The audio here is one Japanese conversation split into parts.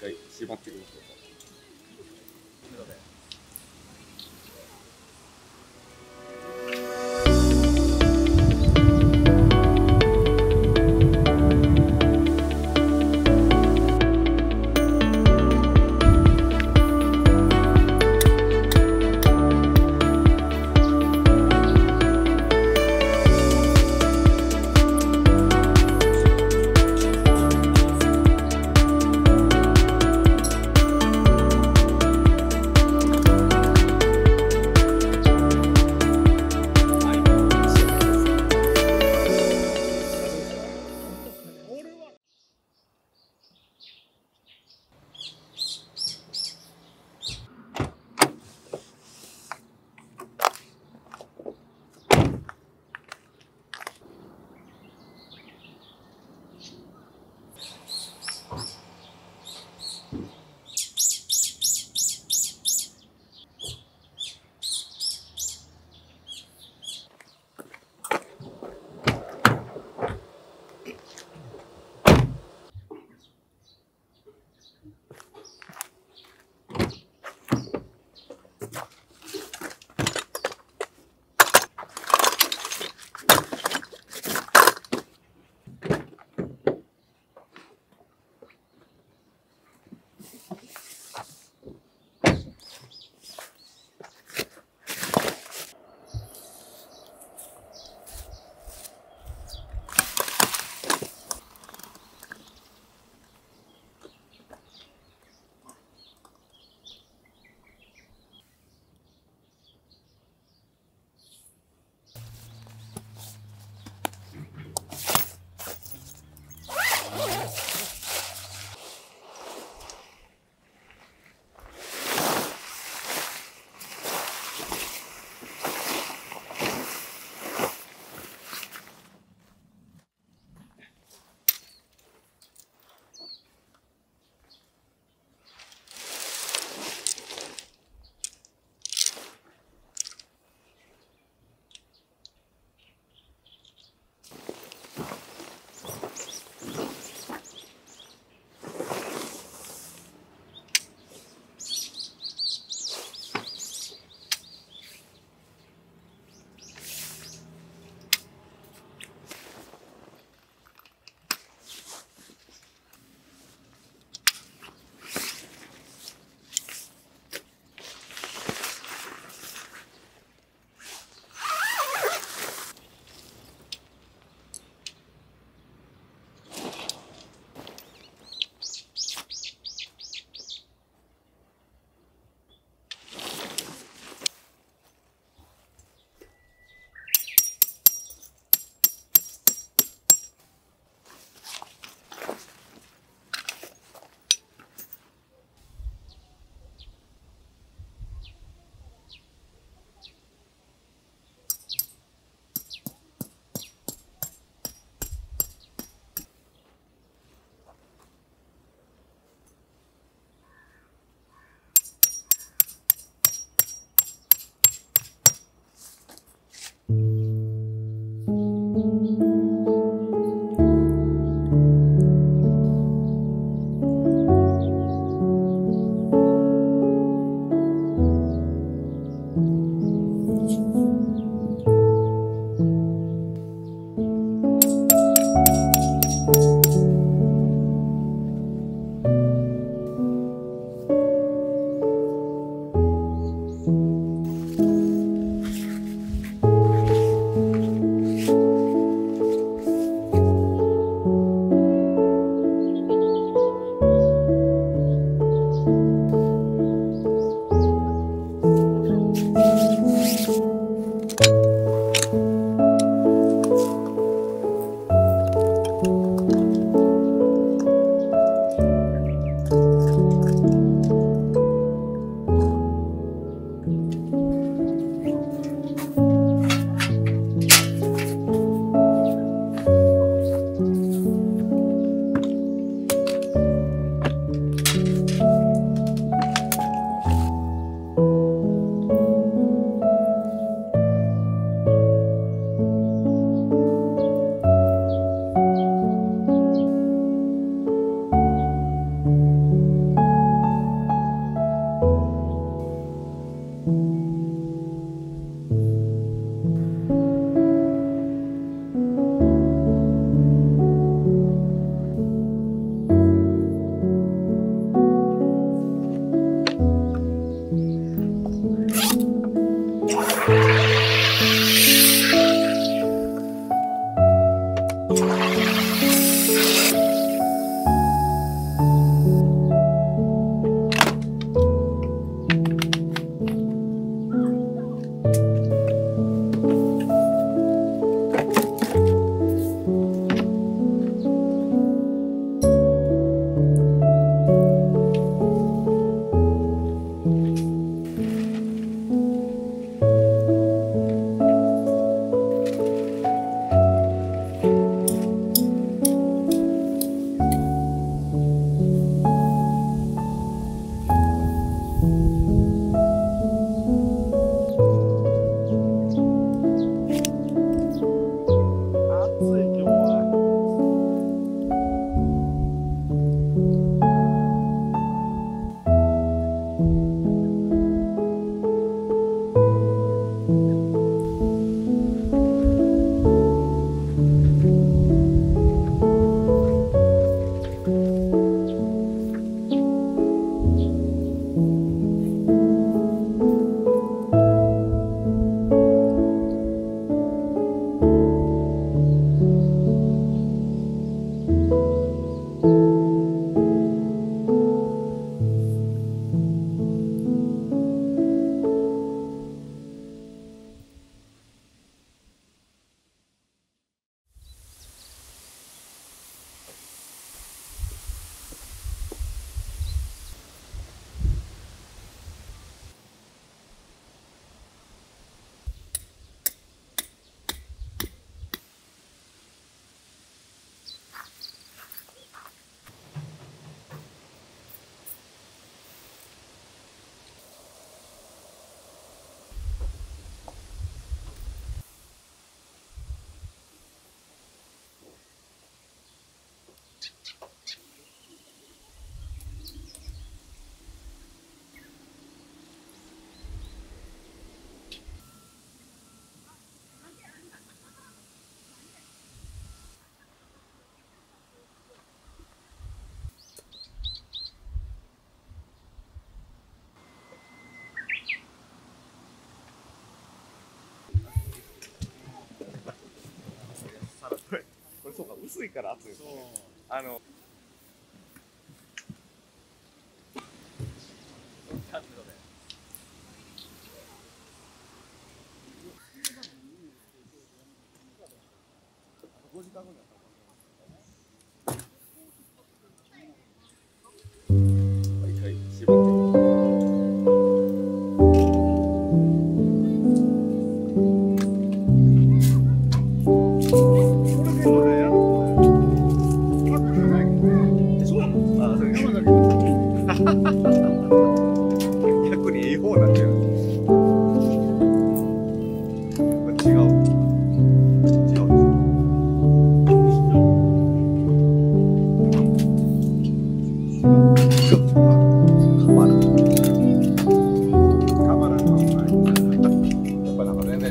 回縛ってください。れそうか薄いから熱いですねあの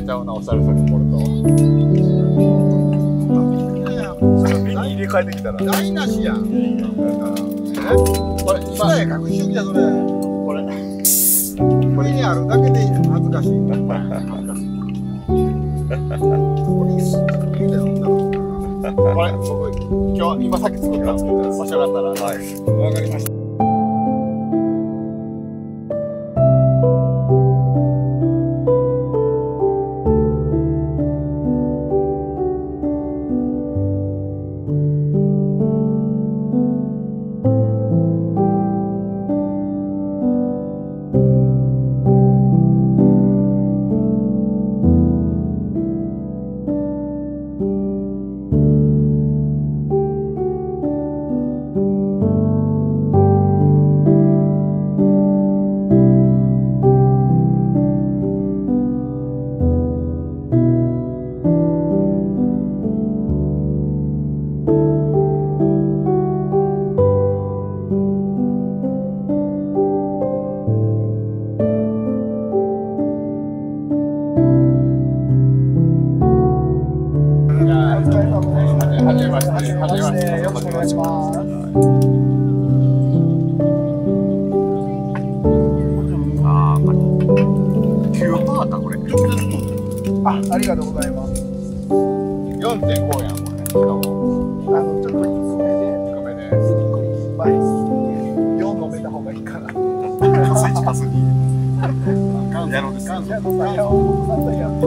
なんか全然ちゃうなおしゃれさがこれと目に入れ替えてきたら台無しやん。これ今や隠しときだそれ。これこれにあるだけで恥ずかしい。ここにいいだよ。これ僕今日今さっき作ったんですけどもしよかったらはいわかりましたあ、ありがとうございます。4.5やんこれしかもあのちょっと低めで、低めでゆっくりバイス4飲めた方がいいかな。スイッチパスにやろうですじゃあ、さんや、僕さんとやって。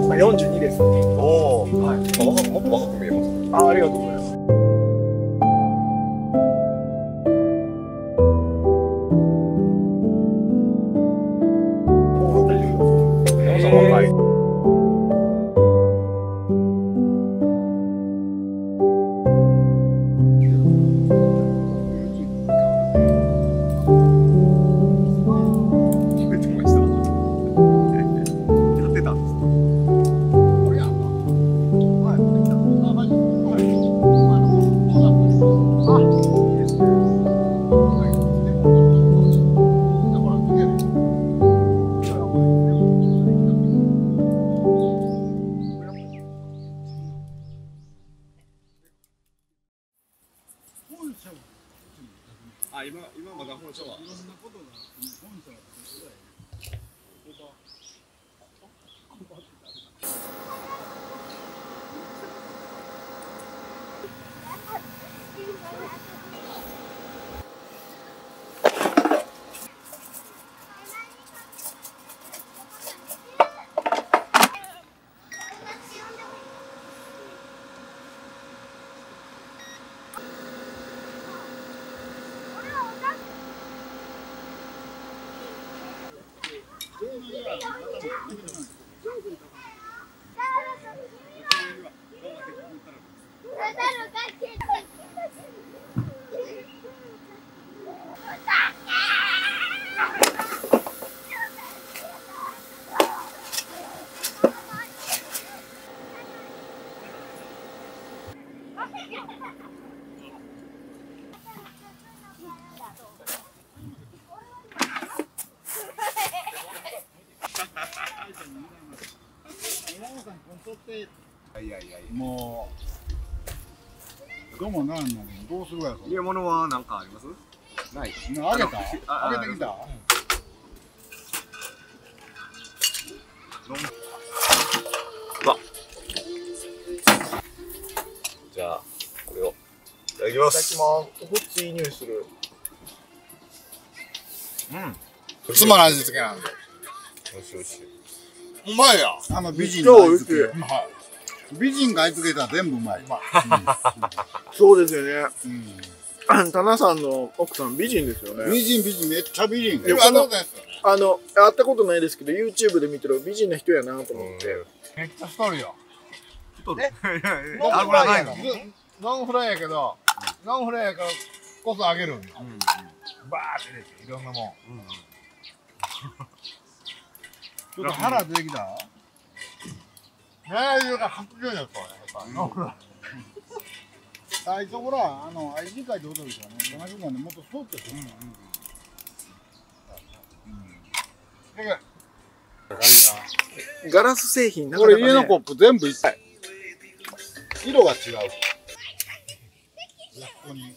今42です。おお、はい、もっともっと若く見えますあ、ありがとうございます。いやいやいや。もうどうもなんなどうするや入れ物は何かあります？ない。あげた？ああげてきた？じゃあこれを。いただきます。ます。ごっついい匂いする。うん。妻の味付けなんで。よしよしうまいや。あの美人が味付けはい。美人が味付けたら全部うまい。そうですよね。うん。タナさんの奥さん美人ですよね。美人美人めっちゃ美人。あのあの会ったことないですけど YouTube で見てる美人な人やなと思って。めっちゃ太るよ太るノンあこれはないの？ノンフライやけどノンフライやからこそあげるんよバーって入れていろんなもんちょっと腹出てきた体重が白状やったわやっぱ最初ほらあの ID 書いて踊るからね70万でもっと太ってするガラス製品なこかなか、ね、れ家のコップ全部一切色が違うここに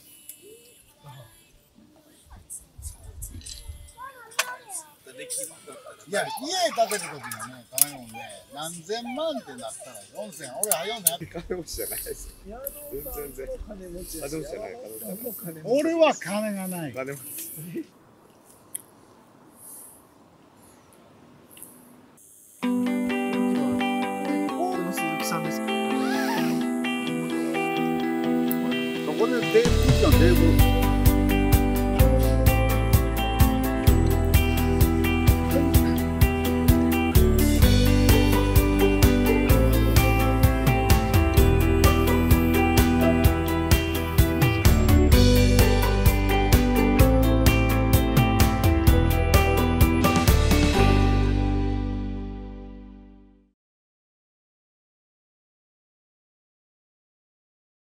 いや家建てる時のね金もね何千万ってなったら四千俺は四千金持ちじゃないです全然金持ちじゃない金持ち俺は金がない。金持ち。の鈴木さんですか？そこでテーブルじゃんテーブル？